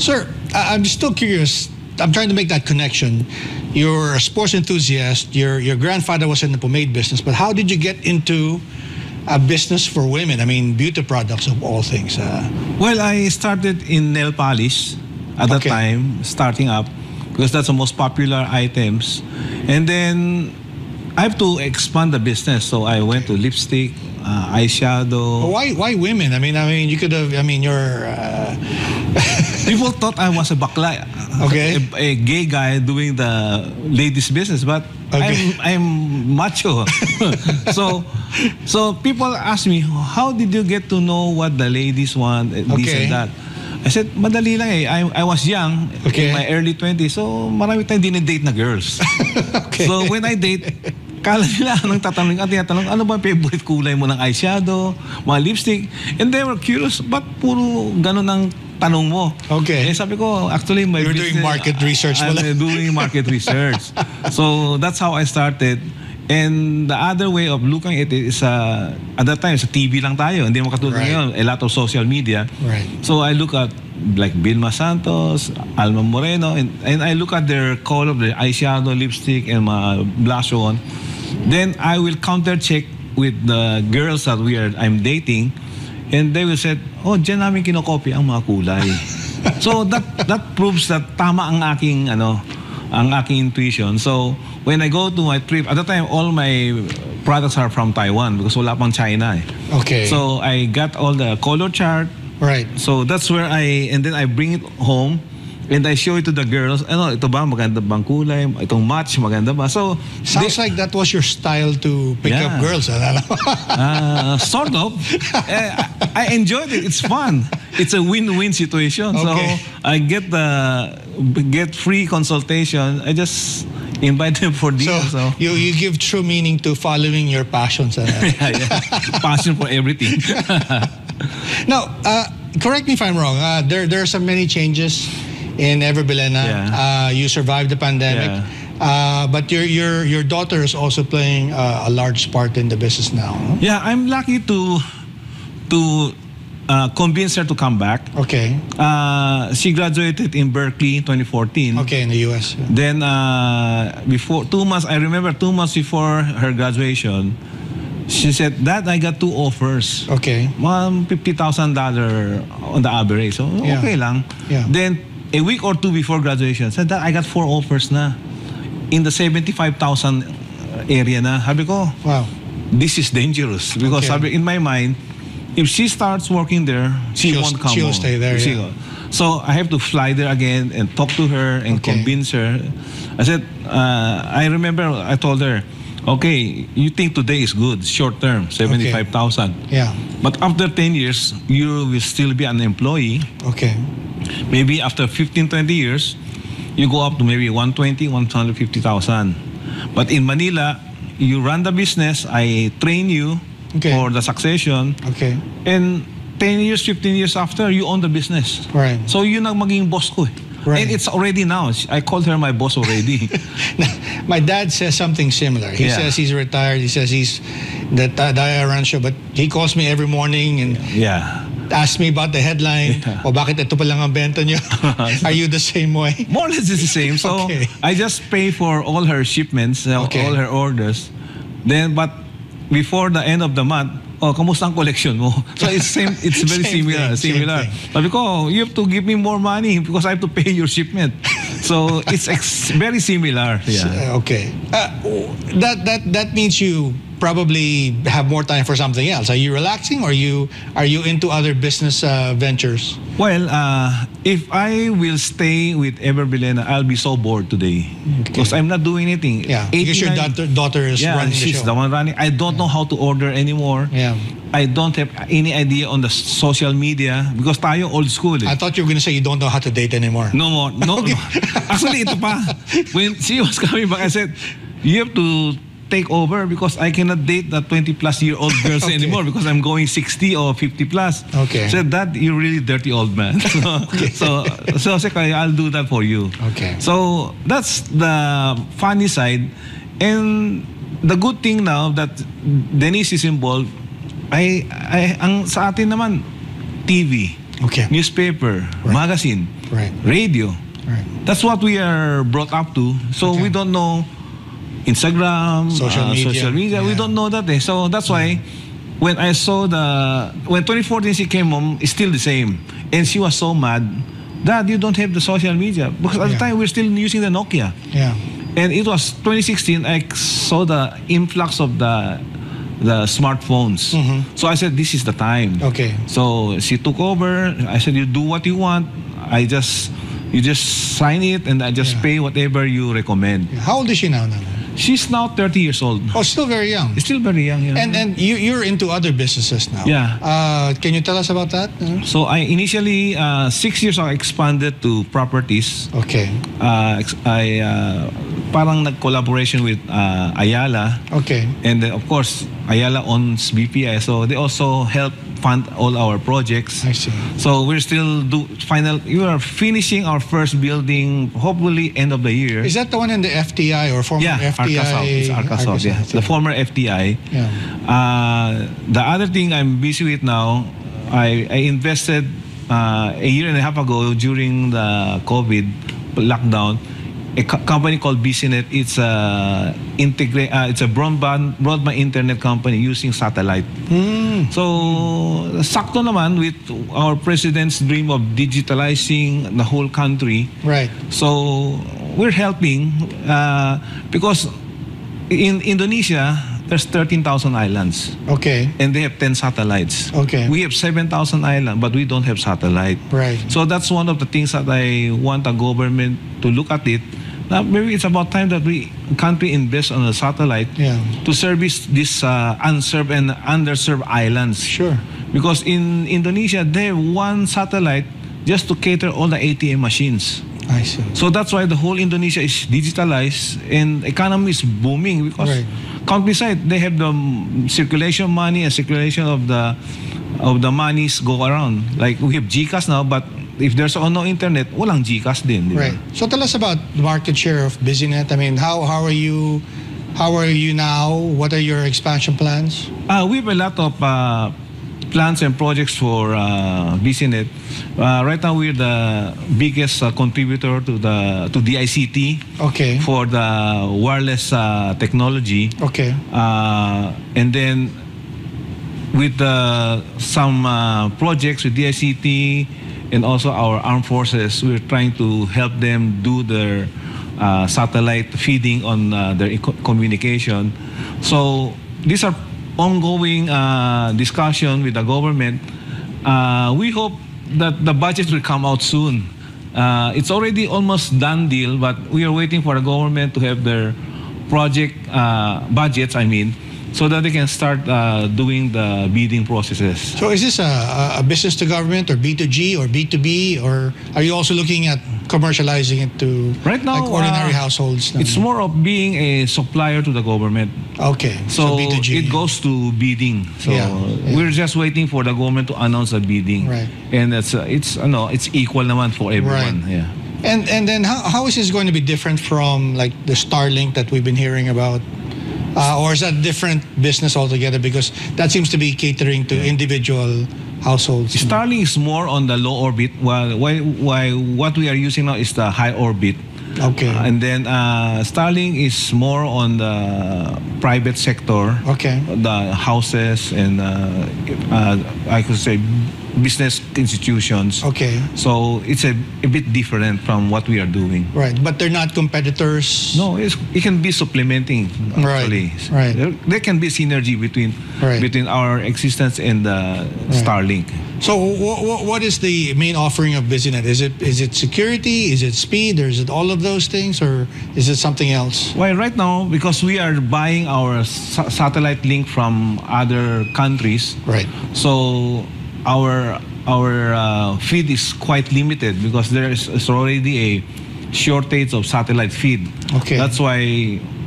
Sir, I- I'm still curious. I'm trying to make that connection. You're a sports enthusiast. Your your grandfather was in the pomade business, but how did you get into a business for women? I mean, beauty products of all things. Uh, Well, I started in nail polish at that time, starting up, because that's the most popular items. And then I have to expand the business, so I went to lipstick, uh, eyeshadow. why why women? I mean, I mean, you could have. I mean, you're. Uh, People thought I was a bakla, Okay. a, a gay guy doing the ladies' business, but Okay. I'm I'm macho. so so people ask me, how did you get to know what the ladies want, eh, this Okay. and that? I said, madali lang eh. I, I was young, Okay. in my early 20s, so marami tayong dinidate na girls. okay. So when I date, kala nila anong tatanong at tinatanong, ano ba ang favorite kulay mo ng eyeshadow, mga lipstick? And they were curious, ba't puro ganun ang tanong mo? Okay. Eh sabi ko, actually my You're doing business- market research I'm doing market research. so that's how I started. And the other way of looking at it is, uh, at that time, sa TV lang tayo. Hindi mo katulad Right. ngayon, a lot of social media. Right. So I look at like Vilma Santos, Alma Moreno, and, and I look at their color, their eyeshadow, lipstick, and my blush on. Then I will counter check with the girls that we are I'm dating, and they will say, "Oh, diyan namin kinokopy ang mga kulay." so that that proves that tama ang aking ano, ang aking intuition. So when I go to my trip, at that time all my products are from Taiwan because wala pang China. Eh. Okay. So I got all the color chart, right. So that's where I, and then I bring it home and I show it to the girls. Ano, ito ba, maganda bang kulay? Itong match, maganda ba? So, Sounds like that was your style to pick up Yeah. girls. Ano? uh, sort of. I, I enjoyed it. It's fun. It's a win-win situation. Okay. So I get the get free consultation. I just invite them for dinner. so So, you you give true meaning to following your passions. ano? yeah, yeah. passion for everything. Now, uh, correct me if I'm wrong. Uh, there there are some many changes in Ever Bilena. Yeah. Uh, you survived the pandemic. Yeah. Uh, but your your your daughter is also playing uh, a large part in the business now. no? yeah, I'm lucky to to uh, convince her to come back. Okay. Uh, she graduated in Berkeley 2014. Okay, in the U.S. yeah. Then uh, before two months, I remember two months before her graduation, she said, that I got two offers. Okay. Thousand dollar on the average. So Yeah. okay lang. Yeah. Then a week or two before graduation, said, that I got four offers na in the seventy five thousand area na." Sabi ko, Wow. this is dangerous because Okay. sabi, in my mind, if she starts working there, she She'll- won't come she'll home. stay there, She yeah. So I have to fly there again and talk to her and Okay. convince her. I said, uh, I remember I told her, okay, you think today is good, short term, 75,000. Yeah. But after 10 years, you will still be an employee. Okay. Maybe after 15, 20 years, you go up to maybe 120, 150,000. But in Manila, you run the business, I train you Okay. for the succession, Okay. and 10 years, 15 years after, you own the business. Right. So yun ang maging boss ko eh. Right. And it's already now. I called her my boss already. My dad says something similar. He Yeah. says he's retired. He says he's the Daya Rancho, but he calls me every morning and yeah. asks me about the headline. Yeah. O bakit ito pa lang ang benta niyo? Are you the same way? More or less it's the same. So Okay. I just pay for all her shipments, uh, Okay. all her orders. Then, but before the end of the month, oh, kamusta ang collection mo? So it's same. It's very Same similar. thing, same similar. thing. Sabi ko, you have to give me more money because I have to pay your shipment. so it's ex- very similar. Yeah. Okay. Uh, that that that means you probably have more time for something else. Are you relaxing or are you are you into other business uh, ventures? Well, uh, if I will stay with Ever Bilena, I'll be so bored today because I'm not doing anything. Yeah. Because your daughter, daughter is yeah, running she's show. the one running. I don't know how to order anymore. Yeah. I don't have any idea on the social media because tayo old school. Eh. I thought you were going to say you don't know how to date anymore. no more. No. no. Actually, ito pa. When she was coming back, I said, you have to take over because I cannot date the 20 plus year old girls Okay. anymore because I'm going 60 or 50 plus. Okay. Said that you're really dirty old man. so, so, so said, I'll do that for you. Okay. So that's the funny side. And the good thing now that Denise is involved, ay, ay ang sa atin naman, TV, Okay. newspaper, Right. magazine. Right. radio. Right. That's what we are brought up to. So Okay. we don't know Instagram, Social uh, media. social media. We don't know that. Eh. So that's why when I saw the when 2014 she came home, it's still the same, and she was so mad. Dad, you don't have the social media because at the time we're still using the Nokia, Yeah. and it was 2016. I saw the influx of the the smartphones. Mhm. So I said, this is the time. Okay. So she took over. I said, you do what you want. I just, you just sign it and I just Yeah. pay whatever you recommend. How old is she now, Nana? She's now 30 years old. Oh, still very young. Still very young. Yeah. And and you you're into other businesses now. Yeah. Uh, can you tell us about that? Uh, so I initially, uh, six years I expanded to properties. Okay. Uh, I uh, parang nag-collaboration with uh, Ayala. Okay. And then, of course, Ayala owns BPI. So they also help fund all our projects. I see. So we're still do final. We are finishing our first building, hopefully end of the year. Is that the one in the FTI or former yeah, FTI? Arca South. It's yeah, the former FTI. Yeah. Uh, the other thing I'm busy with now, I, I invested uh, a year and a half ago during the COVID lockdown. A co- company called BCNet. It's a integrate. Uh, it's a broadband broadband internet company using satellite. Hmm. So, sakto naman with our president's dream of digitalizing the whole country. Right. So, we're helping uh, because in Indonesia, there's 13,000 islands Okay. and they have 10 satellites. Okay. We have 7,000 islands, but we don't have satellite. Right. So that's one of the things that I want the government to look at it. Now, maybe it's about time that we country invest on a satellite Yeah. to service these uh, unserved and underserved islands. Sure. Because in Indonesia, they have one satellite just to cater all the ATM machines. I see. So that's why the whole Indonesia is digitalized and economy is booming because Right. countryside they have the circulation money and circulation of the of the monies go around. Like we have GCash now, but if there's no internet, walang GCash din. di ba? Right. So tell us about the market share of BusyNet. I mean, how how are you? How are you now? What are your expansion plans? Uh, we have a lot of uh, plans and projects for uh, BCNet. Uh, right now, we're the biggest uh, contributor to the to the ICT Okay. for the wireless uh, technology. Okay. Uh, and then with uh, some uh, projects with DICT and also our armed forces, we're trying to help them do their uh, satellite feeding on uh, their communication. So these are ongoing uh, discussion with the government. Uh, we hope that the budget will come out soon. Uh, it's already almost done deal, but we are waiting for the government to have their project uh, budgets, I mean, so that they can start uh, doing the bidding processes. So is this a, a- a business to government or B2G or B2B or are you also looking at commercializing it to Right now, like ordinary uh, households? It's more of being a supplier to the government. okay. So, B2G. it goes to bidding. So Yeah, yeah. we're just waiting for the government to announce the bidding. Right. And it's uh, it's uh, no, it's equal naman for everyone. Right. Yeah. And and then how, how is this going to be different from like the Starlink that we've been hearing about? Uh, or is that a different business altogether? Because that seems to be catering to individual households. Starlink is more on the low orbit, while, while, while what we are using now is the high orbit. Okay. Uh, and then uh, Starlink is more on the private sector, Okay. the houses and uh, uh, I could say business institutions. Okay. So it's a, a bit different from what we are doing. Right. But they're not competitors. No, it's, it can be supplementing Right, actually. right. There, there can be synergy between Right. between our existence and uh, the Starlink. So wh- wh- what is the main offering of BusyNet? Is it is it security? Is it speed? Or is it all of those things? Or is it something else? Well, right now, because we are buying our sa- satellite link from other countries, Right. so our our uh, feed is quite limited because there is already a shortage of satellite feed. Okay. That's why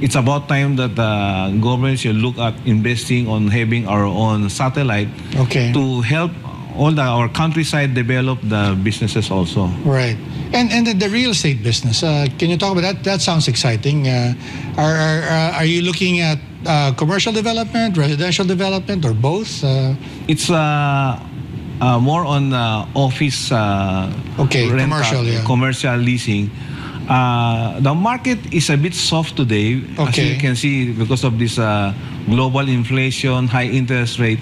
it's about time that the government should look at investing on having our own satellite Okay. to help all the, our countryside develop the businesses also. Right. And and the, the real estate business. Uh, can you talk about that? That sounds exciting. Uh, are, are are you looking at uh, commercial development, residential development, or both? Uh, It's uh, uh, more on uh, office. Uh, Okay, rental, commercial, yeah. commercial leasing. Uh, the market is a bit soft today, as you can see, because of this uh, global inflation, high interest rate,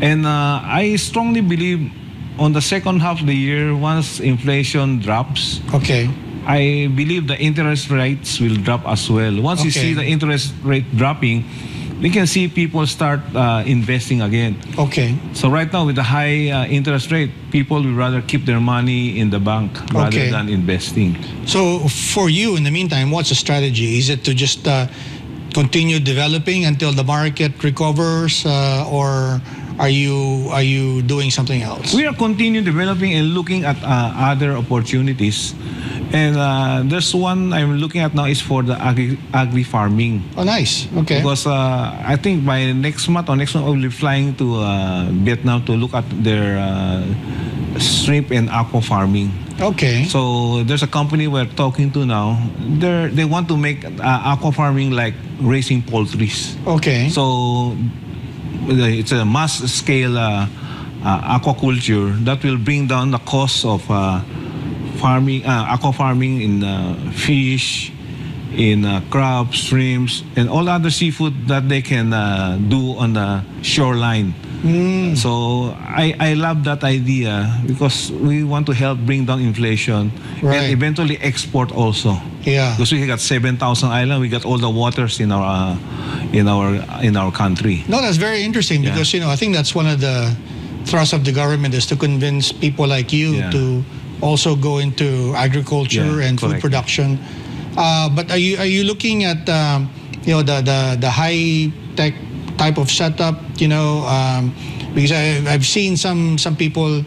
and uh, I strongly believe on the second half of the year, once inflation drops, Okay. I believe the interest rates will drop as well. Once you see the interest rate dropping, we can see people start uh, investing again. Okay. So right now with the high uh, interest rate, people will rather keep their money in the bank rather Okay. than investing. So for you, in the meantime, what's the strategy? Is it to just uh, continue developing until the market recovers, uh, or are you are you doing something else? We are continuing developing and looking at uh, other opportunities. And uh, there's one I'm looking at now is for the agri, agri farming. Oh, nice. Okay. Because uh, I think by next month or next month, I will be flying to uh, Vietnam to look at their uh, shrimp and aqua farming. Okay. So there's a company we're talking to now. They they want to make uh, aqua farming like raising poultries. Okay. So it's a mass scale uh, uh, aquaculture that will bring down the cost of uh, farming, uh, aqua farming in uh, fish, in uh, crabs, shrimps, and all other seafood that they can uh, do on the shoreline. So I, I love that idea because we want to help bring down inflation Right. and eventually export also. yeah. Because we got 7,000 islands, we got all the waters in our uh, in our in our country. No, that's very interesting Yeah. because you know I think that's one of the thrusts of the government is to convince people like you Yeah. to also go into agriculture Yeah, and food production. Uh, but are you are you looking at um, you know the the the high tech type of setup? You know um, because I, I've seen some some people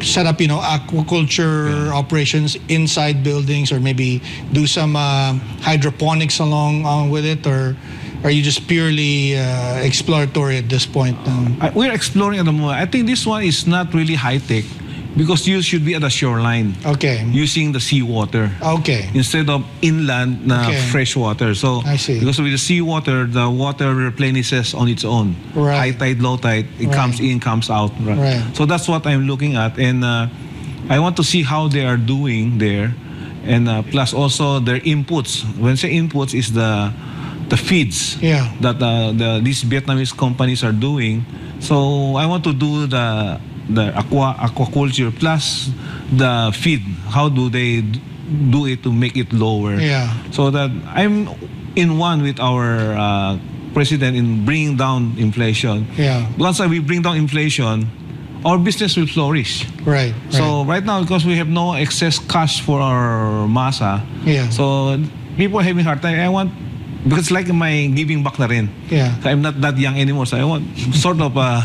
set up you know aquaculture Yeah. operations inside buildings or maybe do some uh, hydroponics along, along with it or are you just purely uh, exploratory at this point um, we're exploring at the moment. I think this one is not really high tech because you should be at the shoreline okay using the seawater okay instead of inland na Okay. fresh water. So I see. because with the seawater, the water replenishes on its own. Right. High tide, low tide, it Right. comes in, comes out. Right. So that's what I'm looking at, and uh, I want to see how they are doing there, and uh, plus also their inputs. When I say inputs, is the the feeds Yeah. that uh, the these Vietnamese companies are doing. So I want to do the the aqua aquaculture plus the feed. How do they do it to make it lower? Yeah. So that I'm in one with our uh, president in bringing down inflation. Yeah. Once we bring down inflation, our business will flourish. right, right. So right now, because we have no excess cash for our masa, Yeah. so people are having hard time. I want because like my giving back na rin. Yeah. So I'm not that young anymore. So I want sort of uh,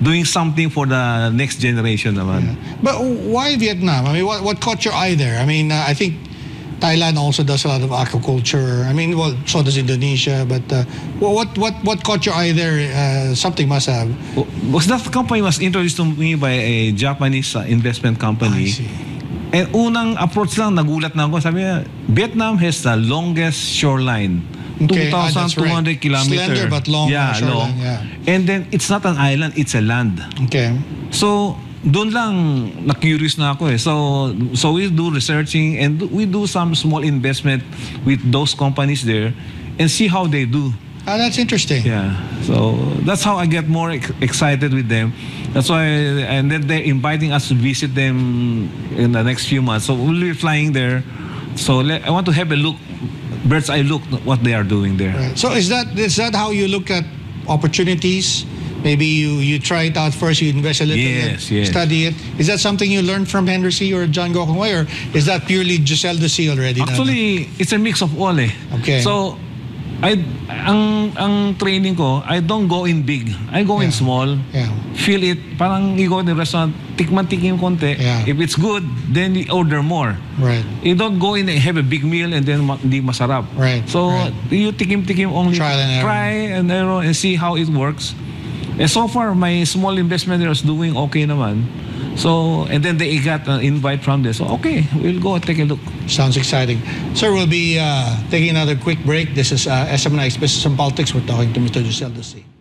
doing something for the next generation naman. but why Vietnam I mean what, what caught your eye there I mean uh, I think Thailand also does a lot of aquaculture I mean well so does Indonesia but uh, what what what caught your eye there uh, something must have Because that company was introduced to me by a Japanese uh, investment I company. see. And unang approach lang, nagulat na ako. Sabi niya, Vietnam has the longest shoreline. Okay, ah, that's 2,200 right. kilometers. Slender but long, Yeah, shoreline, long. yeah. And then, it's not an island, it's a land. okay So, doon lang na-curious na ako eh. So, so we do researching and we do some small investment with those companies there and see how they do. Ah, that's interesting Yeah. So that's how I get more ex- excited with them. That's why, and then they're inviting us to visit them in the next few months. So we'll be flying there. So let, I want to have a look, bird's eye look, what they are doing there. Right. So is that is that how you look at opportunities? Maybe you you try it out first, you invest a little Yes, bit, yes. study it. Is that something you learned from Henry Sy. or John Gokongwei, or is that purely Dioceldo Sy already? Actually, it's a mix of all eh. Okay. So, I, ang, ang training ko, I don't go in big. I go in Yeah. small. Yeah. Feel it. Parang you go in the restaurant, tikman-tikim konti. Yeah. If it's good, then you order more. Right. You don't go in and have a big meal and then ma- hindi masarap. Right, So, right. you tikim-tikim only. Trial and error. Try and error and see how it works. And so far, my small investment is doing okay naman. So, and then they got an invite from there. So, okay, we'll go take a look. Sounds exciting. Sir, we'll be uh, taking another quick break. This is uh, SMNI's Business and Politics. We're talking to Mr. Dioceldo Sy.